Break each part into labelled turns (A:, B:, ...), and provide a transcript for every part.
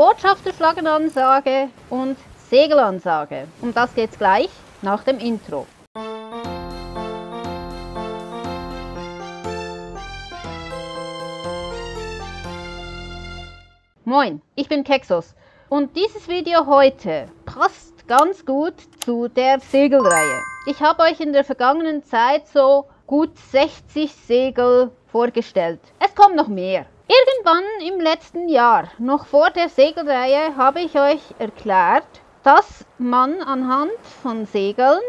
A: Botschafterflaggenansage und Segelansage. Um das geht's gleich nach dem Intro. Moin, ich bin Kexos und dieses Video heute passt ganz gut zu der Segelreihe. Ich habe euch in der vergangenen Zeit so gut 60 Segel vorgestellt. Es kommt noch mehr. Irgendwann im letzten Jahr, noch vor der Segelreihe, habe ich euch erklärt, dass man anhand von Segeln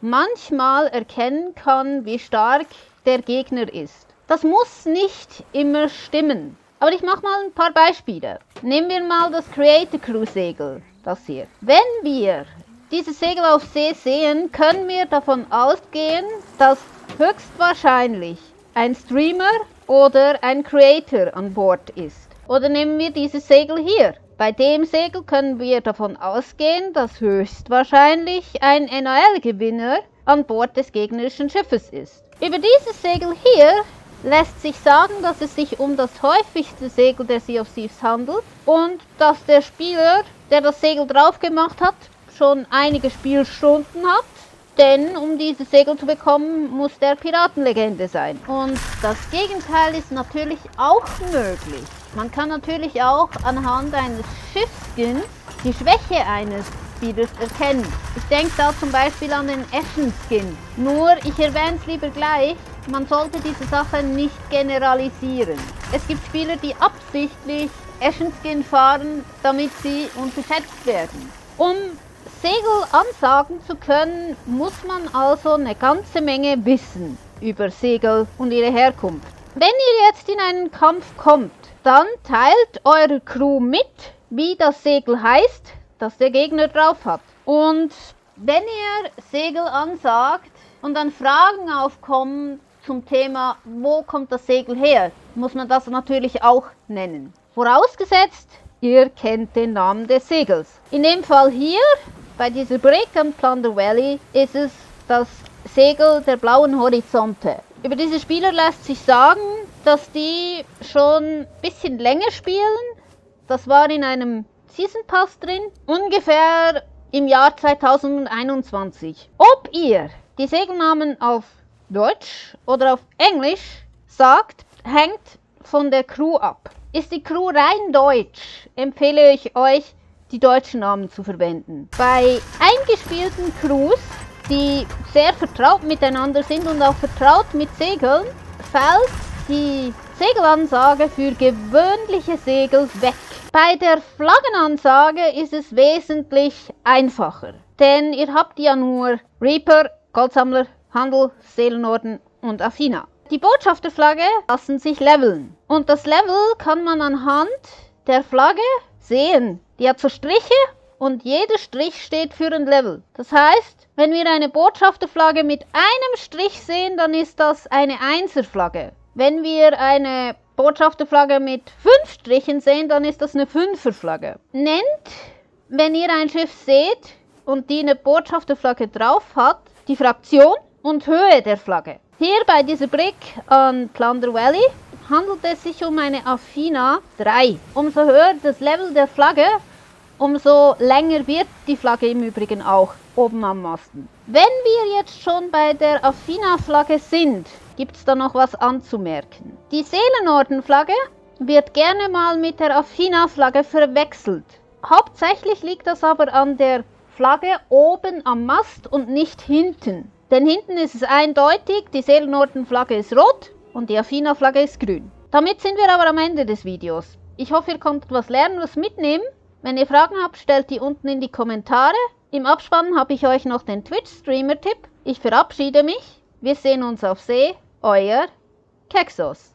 A: manchmal erkennen kann, wie stark der Gegner ist. Das muss nicht immer stimmen. Aber ich mache mal ein paar Beispiele. Nehmen wir mal das Creator Crew Segel, das hier. Wenn wir dieses Segel auf See sehen, können wir davon ausgehen, dass höchstwahrscheinlich ein Streamer oder ein Creator an Bord ist. Oder nehmen wir dieses Segel hier. Bei dem Segel können wir davon ausgehen, dass höchstwahrscheinlich ein NAL-Gewinner an Bord des gegnerischen Schiffes ist. Über dieses Segel hier lässt sich sagen, dass es sich um das häufigste Segel der Sea of Thieves handelt und dass der Spieler, der das Segel drauf gemacht hat, schon einige Spielstunden hat. Denn um dieses Segel zu bekommen, muss der Piratenlegende sein. Und das Gegenteil ist natürlich auch möglich. Man kann natürlich auch anhand eines Schiffskins die Schwäche eines Spielers erkennen. Ich denke da zum Beispiel an den Ashen Skin. Nur, ich erwähne es lieber gleich, man sollte diese Sache nicht generalisieren. Es gibt Spieler, die absichtlich Ashen Skin fahren, damit sie unterschätzt werden. Um Segel ansagen zu können, muss man also eine ganze Menge wissen über Segel und ihre Herkunft. Wenn ihr jetzt in einen Kampf kommt, dann teilt eure Crew mit, wie das Segel heißt, das der Gegner drauf hat. Und wenn ihr Segel ansagt und dann Fragen aufkommen zum Thema, wo kommt das Segel her, muss man das natürlich auch nennen. Vorausgesetzt, ihr kennt den Namen des Segels. In dem Fall hier, bei dieser Brick am Plunder Valley, ist es das Segel der blauen Horizonte. Über diese Spieler lässt sich sagen, dass die schon ein bisschen länger spielen. Das war in einem Season Pass drin, ungefähr im Jahr 2021. Ob ihr die Segelnamen auf Deutsch oder auf Englisch sagt, hängt von der Crew ab. Ist die Crew rein deutsch, empfehle ich euch, die deutschen Namen zu verwenden. Bei eingespielten Crews, die sehr vertraut miteinander sind und auch vertraut mit Segeln, fällt die Segelansage für gewöhnliche Segel weg. Bei der Flaggenansage ist es wesentlich einfacher, denn ihr habt ja nur Reaper, Goldsammler, Handel, Seelenorden und Afina. Die Botschafterflagge lassen sich leveln. Und das Level kann man anhand der Flagge sehen. Die hat so Striche und jeder Strich steht für ein Level. Das heißt, wenn wir eine Botschafterflagge mit einem Strich sehen, dann ist das eine Einserflagge. Wenn wir eine Botschafterflagge mit fünf Strichen sehen, dann ist das eine Fünferflagge. Nennt, wenn ihr ein Schiff seht und die eine Botschafterflagge drauf hat, die Fraktion und Höhe der Flagge. Hier bei dieser Brick an Plunder Valley handelt es sich um eine Affina 3. Umso höher das Level der Flagge, umso länger wird die Flagge im Übrigen auch oben am Masten. Wenn wir jetzt schon bei der Affina-Flagge sind, gibt es da noch was anzumerken. Die Seelenordenflagge wird gerne mal mit der Affina-Flagge verwechselt. Hauptsächlich liegt das aber an der Flagge oben am Mast und nicht hinten. Denn hinten ist es eindeutig, die Seelenorden-Flagge ist rot und die Affina-Flagge ist grün. Damit sind wir aber am Ende des Videos. Ich hoffe, ihr konntet was lernen, was mitnehmen. Wenn ihr Fragen habt, stellt die unten in die Kommentare. Im Abspann habe ich euch noch den Twitch-Streamer-Tipp. Ich verabschiede mich. Wir sehen uns auf See. Euer Kexos.